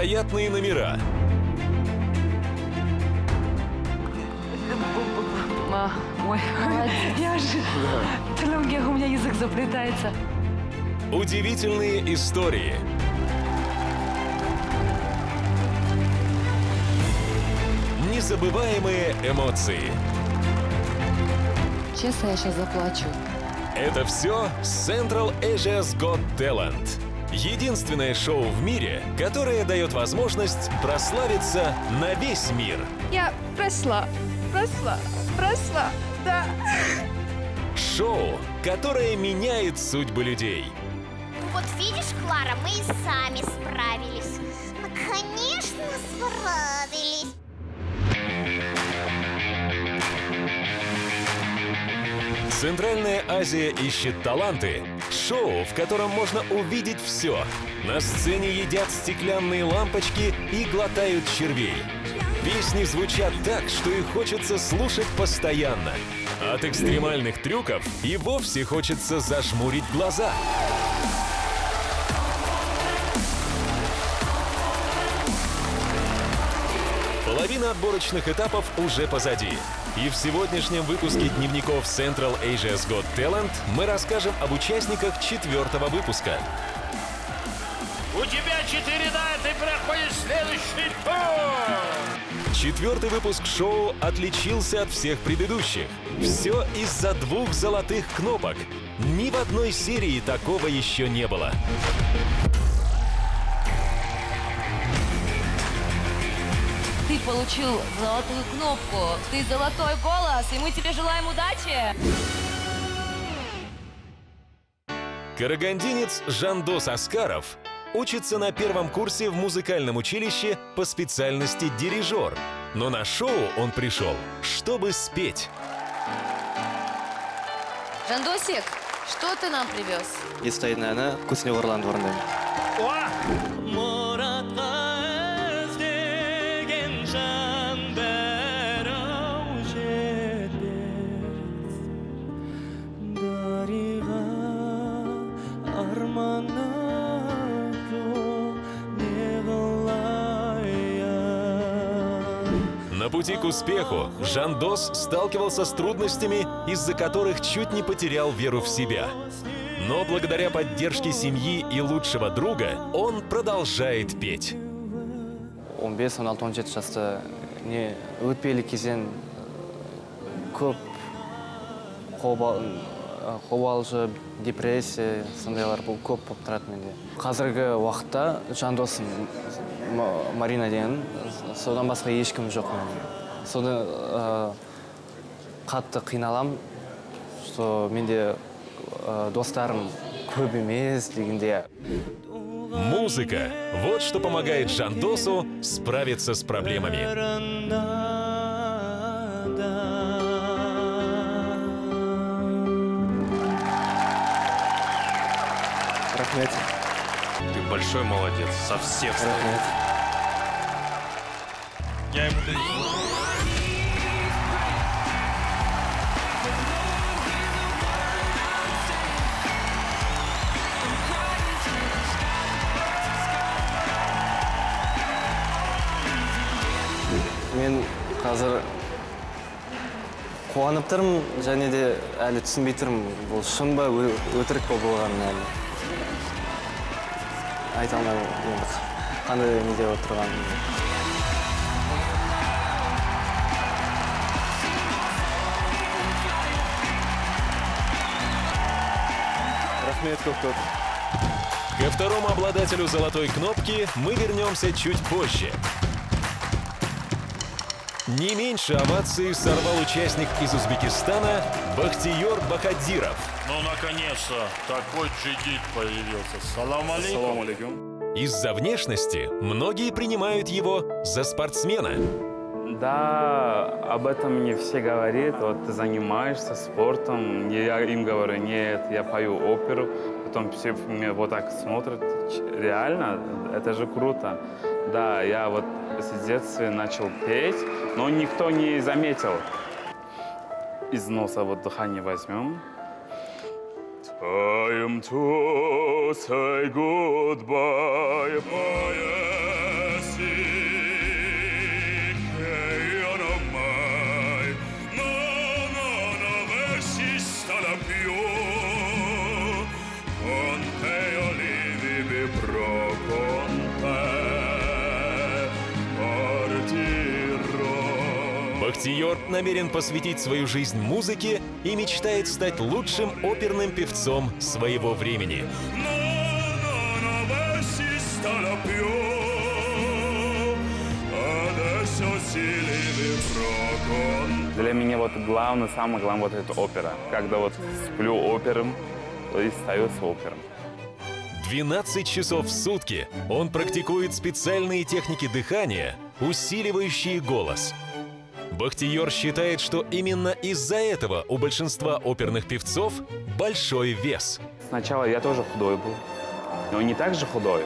невероятные номера. Ой, я же... Тлюнге, у меня язык заплетается. Удивительные истории. Незабываемые эмоции. Честно, я сейчас заплачу. Это все Central Asia's Got Talent. Единственное шоу в мире, которое дает возможность прославиться на весь мир. Я прошла, прошла, прошла, да. Шоу, которое меняет судьбы людей. Вот видишь, Клара, мы и сами справились. Ну, конечно, справились. Центральная Азия ищет таланты. Шоу, в котором можно увидеть все. На сцене едят стеклянные лампочки и глотают червей. Песни звучат так, что их хочется слушать постоянно. От экстремальных трюков и вовсе хочется зажмурить глаза. Половина отборочных этапов уже позади. И в сегодняшнем выпуске дневников Central Asia's Got Talent мы расскажем об участниках четвертого выпуска. У тебя четыре да, ты проходишь следующий тур! Четвертый выпуск шоу отличился от всех предыдущих. Все из-за двух золотых кнопок. Ни в одной серии такого еще не было. Получил золотую кнопку. Ты золотой голос, и мы тебе желаем удачи. Карагандинец Жандос Аскаров учится на первом курсе в музыкальном училище по специальности дирижер. Но на шоу он пришел, чтобы спеть. Жандосик, что ты нам привез? естайдың әні күсіне орланды орындаймын к успеху Жандос сталкивался с трудностями, из-за которых чуть не потерял веру в себя. Но благодаря поддержке семьи и лучшего друга он продолжает петь. 15 16 17 жаста не өтпелі кезең көп қобал- ы, қобалжы депрессия сондайлар бұл көп болып тұрады менде қазіргі уақытта жан досым М- марина деген содан басқа ешкім жоқ менде содан ы, қатты қиналамын что менде ы, достарым көп емес дегенде Музыка – вот что помогает Жандосу справиться с проблемами. рахмет Ты большой молодец, со всех сторон. Я ему даю. қазір қуанып тұрмын және де әлі түсінбей тұрмын бұл шын ба ө- өтірік па болғанын әлі айта алмаймын енді қандай неде отырғанын рахмет көп көп Ко второму обладателю золотой кнопки мы вернемся чуть позже. Не меньше овации сорвал участник из Узбекистана Бахтиер Бахадиров. Ну, наконец-то, такой джигит появился. Салам алейкум. Из-за внешности многие принимают его за спортсмена. Да, об этом мне все говорят. Вот ты занимаешься спортом. Я им говорю, нет, я пою оперу. Потом все мне вот так смотрят. Реально, это же круто. Да, я вот с детства начал петь, но никто не заметил. Из носа вот дыхание возьмем. Time to say goodbye, Бахтиер намерен посвятить свою жизнь музыке и мечтает стать лучшим оперным певцом своего времени. Для меня вот главное, самое главное, вот это опера. Когда вот сплю опером, и становится опером. 12 часов в сутки он практикует специальные техники дыхания, усиливающие голос. Бахтиер считает, что именно из-за этого у большинства оперных певцов большой вес. Сначала я тоже худой был, но не так же худой.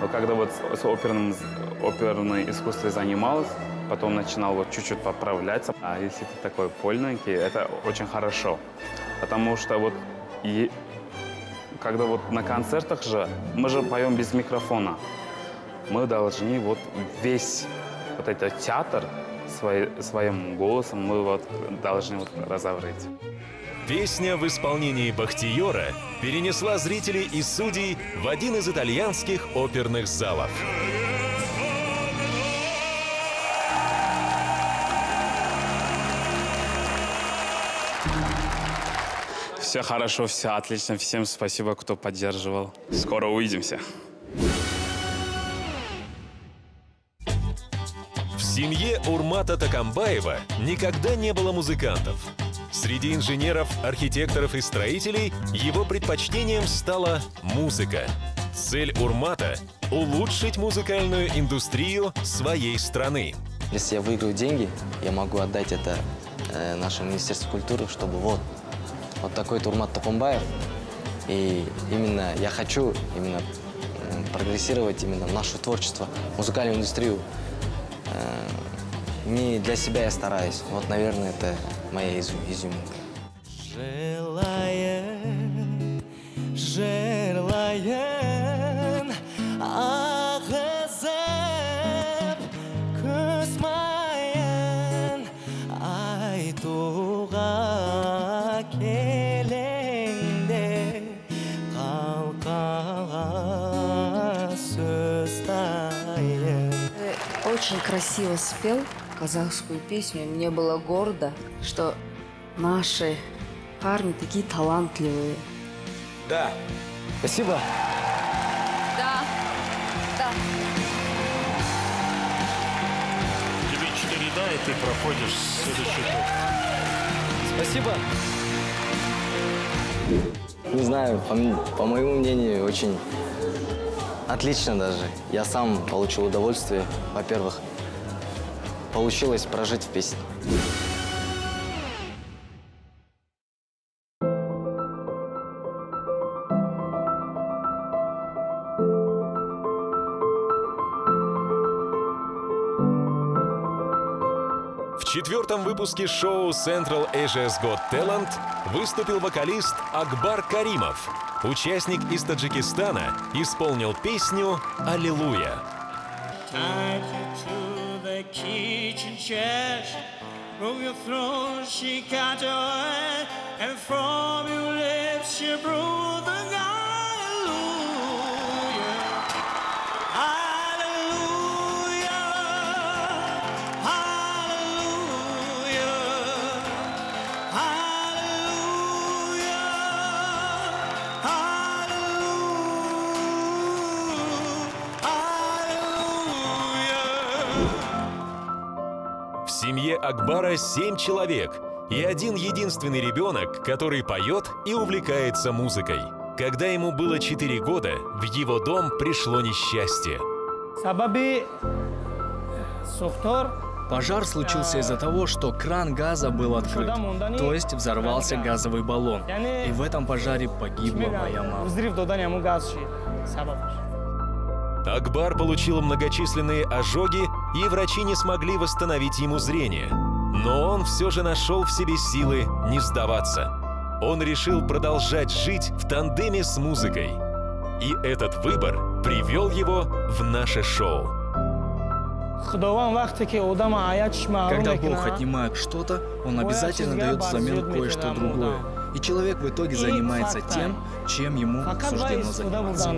Но когда вот с оперным, оперной искусством занималась, потом начинал вот чуть-чуть поправляться. А если ты такой полненький, это очень хорошо. Потому что вот и когда вот на концертах же, мы же поем без микрофона. Мы должны вот весь вот этот театр свой, своим голосом мы вот должны вот разобрать. Песня в исполнении Бахтиера перенесла зрителей и судей в один из итальянских оперных залов. Все хорошо, все отлично. Всем спасибо, кто поддерживал. Скоро увидимся. Семье Урмата Такамбаева никогда не было музыкантов. Среди инженеров, архитекторов и строителей его предпочтением стала музыка. Цель Урмата — улучшить музыкальную индустрию своей страны. Если я выиграю деньги, я могу отдать это э, нашему Министерству культуры, чтобы вот, вот такой Турмат Токумбаев. И именно я хочу именно прогрессировать именно наше творчество, музыкальную индустрию. Э, не для себя я стараюсь. Вот, наверное, это моя изю- изюминка. Желаем, желаем ағызып көз майын айтуға келеңде очень красиво спел казахскую песню. Мне было гордо, что наши парни такие талантливые. Да. Спасибо. Да. Да. Тебе четыре да, и ты проходишь следующий тур. Спасибо. Не знаю, по, по моему мнению, очень отлично даже. Я сам получил удовольствие. Во-первых, получилось прожить в песне. В четвертом выпуске шоу Central Asia's Got Talent выступил вокалист Акбар Каримов. Участник из Таджикистана исполнил песню «Аллилуйя». From your throne she cut away, and from your lips she blew Акбара семь человек и один единственный ребенок, который поет и увлекается музыкой. Когда ему было 4 года, в его дом пришло несчастье. Сухтор Пожар случился из-за того, что кран газа был открыт, то есть взорвался газовый баллон. И в этом пожаре погибла моя мама. Акбар получил многочисленные ожоги, и врачи не смогли восстановить ему зрение. Но он все же нашел в себе силы не сдаваться. Он решил продолжать жить в тандеме с музыкой. И этот выбор привел его в наше шоу. Когда Бог отнимает что-то, Он обязательно дает взамен кое-что другое. И человек в итоге занимается тем, чем ему суждено заниматься.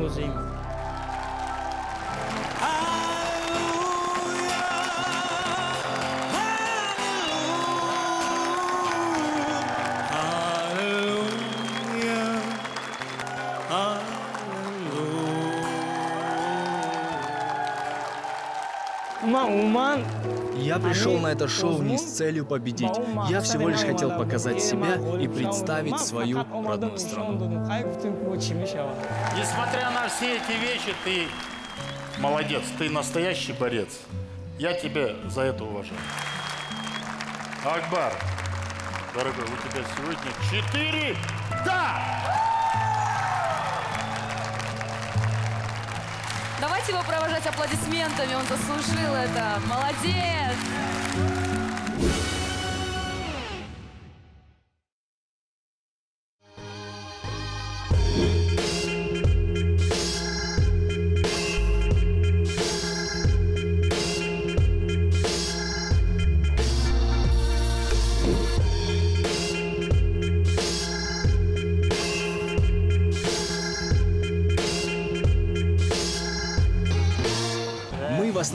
Я пришел на это шоу не с целью победить. Я всего лишь хотел показать себя и представить свою родную страну. Несмотря на все эти вещи, ты молодец, ты настоящий борец. Я тебя за это уважаю. Акбар, дорогой, у тебя сегодня четыре «да». Давайте его провожать аплодисментами, он заслужил это. Молодец!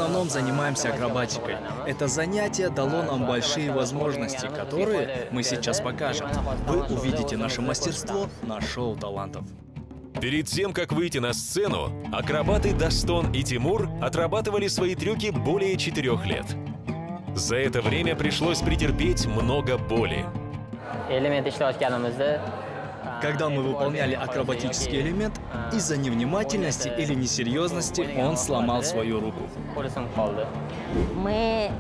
Основном занимаемся акробатикой. Это занятие дало нам большие возможности, которые мы сейчас покажем. Вы увидите наше мастерство на шоу талантов. Перед тем, как выйти на сцену, акробаты Дастон и Тимур отрабатывали свои трюки более четырех лет. За это время пришлось претерпеть много боли. Когда мы выполняли акробатический элемент, из-за невнимательности или несерьезности он сломал свою руку. Мы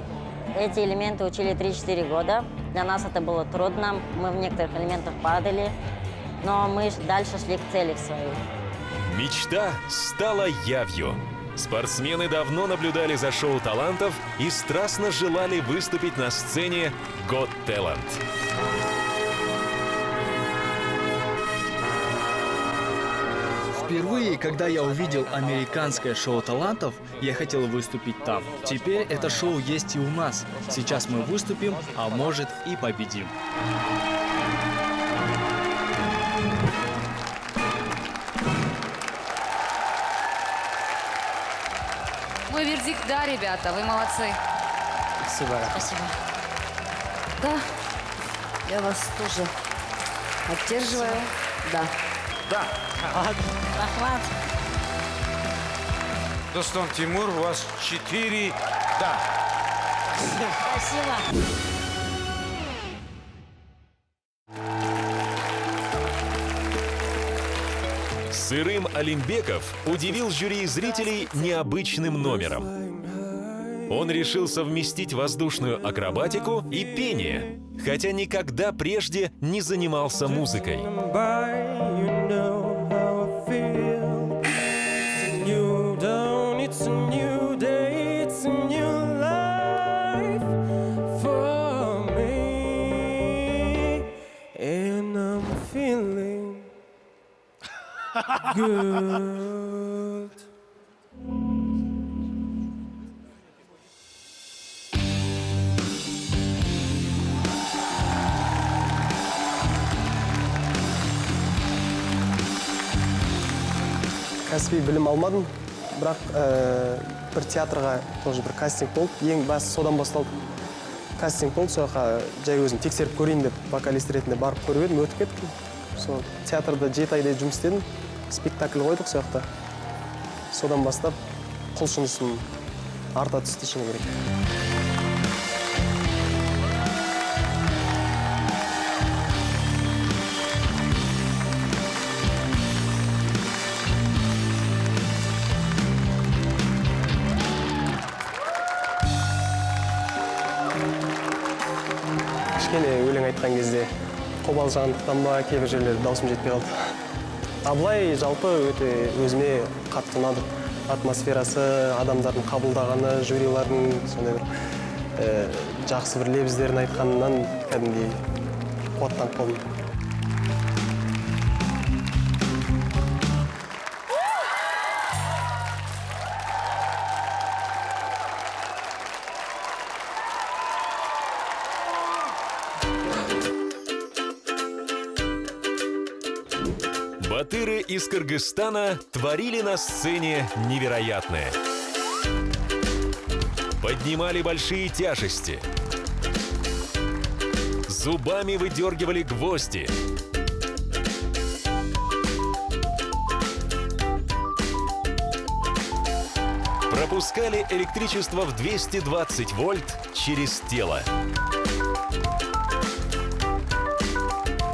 эти элементы учили 3-4 года. Для нас это было трудно. Мы в некоторых элементах падали, но мы дальше шли к цели своей. Мечта стала явью. Спортсмены давно наблюдали за шоу талантов и страстно желали выступить на сцене «Got Talent». Впервые, когда я увидел американское шоу талантов, я хотел выступить там. Теперь это шоу есть и у нас. Сейчас мы выступим, а может и победим. Мой вердикт – да, ребята, вы молодцы. Спасибо. Спасибо. Да, я вас тоже поддерживаю. Да. Да. Рахмат. Достон Тимур, у вас четыре «да». Спасибо. Сырым Олимбеков удивил жюри и зрителей необычным номером. Он решил совместить воздушную акробатику и пение, хотя никогда прежде не занимался музыкой. Good. кәсіби білім алмадым бірақ ә, бір театрға тоже бір кастинг болды. Ең басты содан басталды. Кастинг болды сол жаққа жай өзім тексеріп көрейін деп вокалист ретінде барып көріп едім өтіп кеттім. Сол театрда жеті айдай жұмыс істедім. Спектакль қойдық сол жақта содан бастап құлшынысым арта түсті шыны керек. Кішкене өлең айтқан кезде қобалжығандықтан ба кейбір жерлерде даусым жетпей қалды. А былай жалпы өте өзіме қатты ұнады атмосферасы адамдардың қабылдағаны жюрилардың сондай бір ә, жақсы бір лебіздерін айтқанынан кәдімгідей қуаттанып қалдым. Кыргызстана творили на сцене невероятное. Поднимали большие тяжести. Зубами выдергивали гвозди. Пропускали электричество в 220 вольт через тело.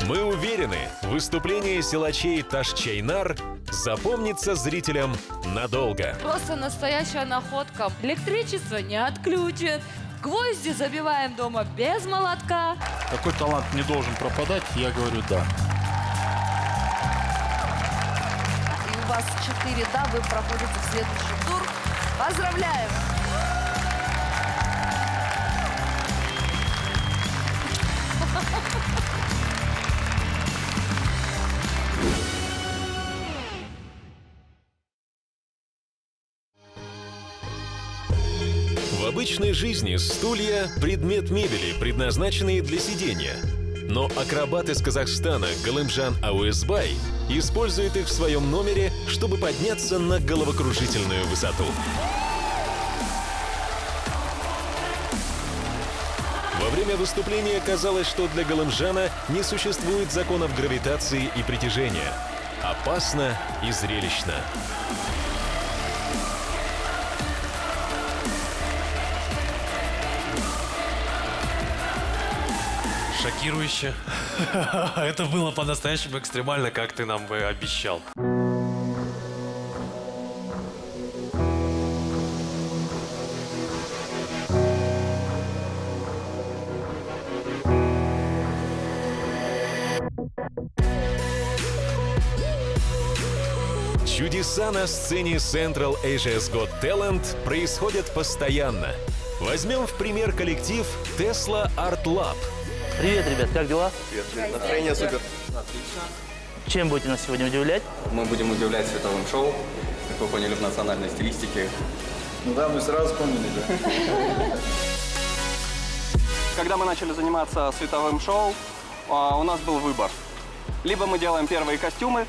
Мы уверены, выступление силачей Ташчайнар запомнится зрителям надолго. Просто настоящая находка. Электричество не отключит. Гвозди забиваем дома без молотка. Такой талант не должен пропадать, я говорю да. И у вас 4 да, вы проходите в следующий тур. Поздравляем! Обычной жизни стулья – предмет мебели, предназначенный для сидения. Но акробат из Казахстана Галымжан Ауэсбай использует их в своем номере, чтобы подняться на головокружительную высоту. Во время выступления казалось, что для Галымжана не существует законов гравитации и притяжения. Опасно и зрелищно. Шокирующе. Это было по-настоящему экстремально, как ты нам бы обещал. Чудеса на сцене Central Asia's Got Talent происходят постоянно. Возьмем в пример коллектив Tesla Art Lab. Привет, ребят, как дела? Привет, Настроение супер. Чем будете нас сегодня удивлять? Мы будем удивлять световым шоу, как вы поняли, в национальной стилистике. Ну да, мы сразу поняли, да. Когда мы начали заниматься световым шоу, а, у нас был выбор. Либо мы делаем первые костюмы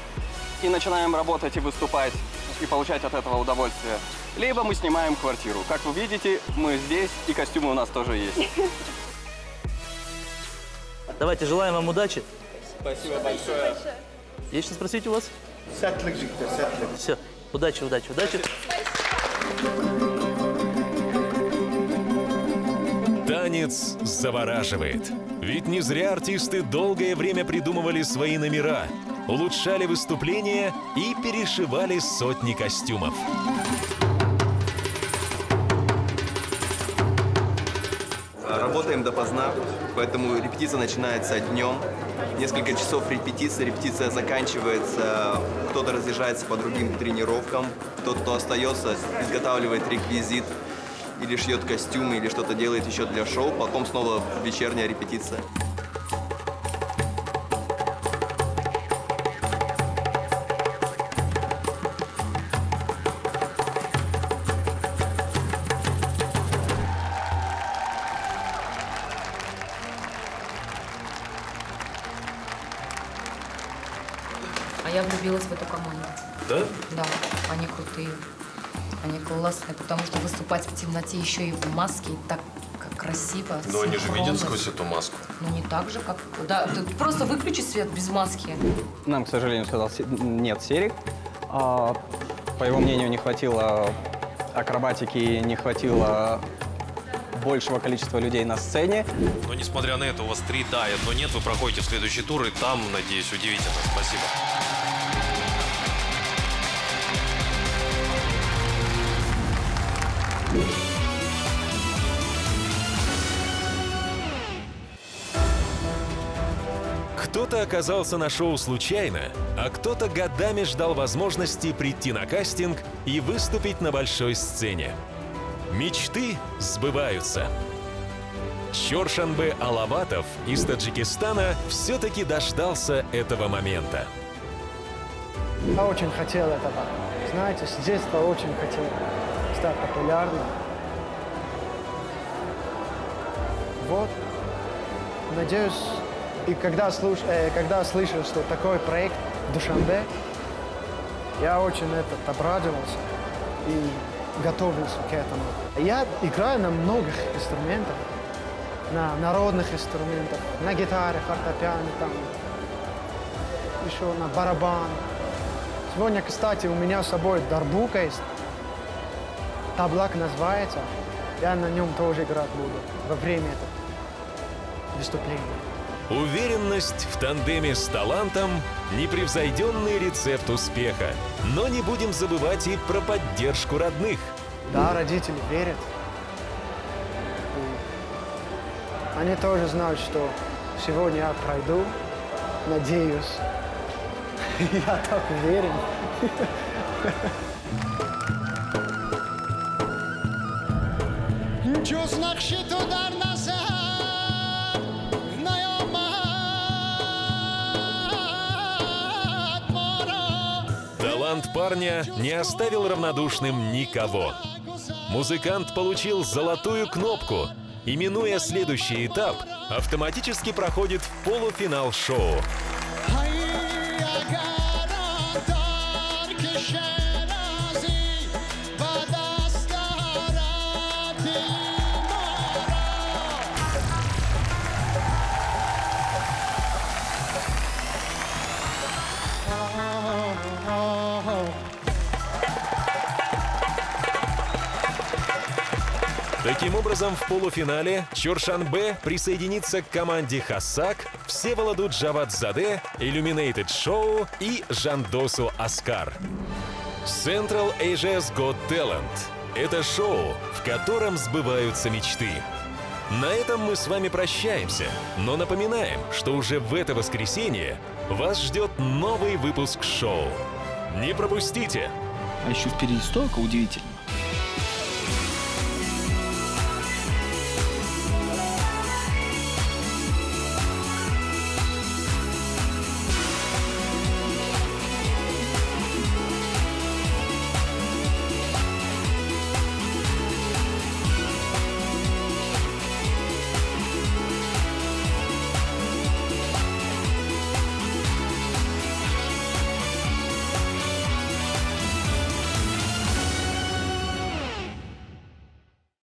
и начинаем работать и выступать, и получать от этого удовольствие. Либо мы снимаем квартиру. Как вы видите, мы здесь, и костюмы у нас тоже есть. Давайте, желаем вам удачи. Спасибо большое. Есть что спросить у вас? Сәттілік жігіттер, сәттілік. Все, удачи, удачи, удачи. Танец завораживает. Ведь не зря артисты долгое время придумывали свои номера, улучшали выступления и перешивали сотни костюмов. Работаем допоздна, поэтому репетиция начинается днем. Несколько часов репетиции, репетиция заканчивается, кто-то разъезжается по другим тренировкам, тот, кто остается, изготавливает реквизит, или шьет костюмы, или что-то делает еще для шоу, потом снова вечерняя репетиция. Выступать в темноте еще и в маске, и так как красиво. Но они же видят сквозь эту маску. Ну, не так же, как... Да, ты просто выключи свет без маски. Нам, к сожалению, сказал нет серик. А, По его мнению, не хватило акробатики, не хватило большего количества людей на сцене. Но несмотря на это, у вас три да и одно нет. Вы проходите в следующий тур, и там, надеюсь, удивительно. Спасибо. Кто-то оказался на шоу случайно, а кто-то годами ждал возможности прийти на кастинг и выступить на большой сцене. Мечты сбываются. Чоршанбе Алаватов из Таджикистана все-таки дождался этого момента. Я очень хотел этого. Знаете, с детства очень хотел стать популярным. Вот. Надеюсь, и когда, слуш... э, когда слышал, что такой проект в Душанбе, Я очень этот обрадовался и готовился к этому. Я играю на многих инструментах, на народных инструментах, на гитаре, фортепиано, там, еще на барабан. Сегодня, кстати, у меня с собой дарбука есть. Таблак называется. Я на нем тоже играть буду во время этого выступления. Уверенность в тандеме с талантом – непревзойденный рецепт успеха. Но не будем забывать и про поддержку родных. Да, родители верят. Они тоже знают, что сегодня я пройду, надеюсь. Я так уверен. Чувствах щит ударный! Талант парня не оставил равнодушным никого. Музыкант получил золотую кнопку и, минуя следующий этап, автоматически проходит в полуфинал шоу. Таким образом, в полуфинале Чоршанбе присоединится к команде Хасак, Всеволоду Джавадзаде, Illuminated Show и Жандосу Аскар. Central Asia's Got Talent — это шоу, в котором сбываются мечты. На этом мы с вами прощаемся, но напоминаем, что уже в это воскресенье вас ждет новый выпуск шоу. Не пропустите! А еще впереди столько удивительного.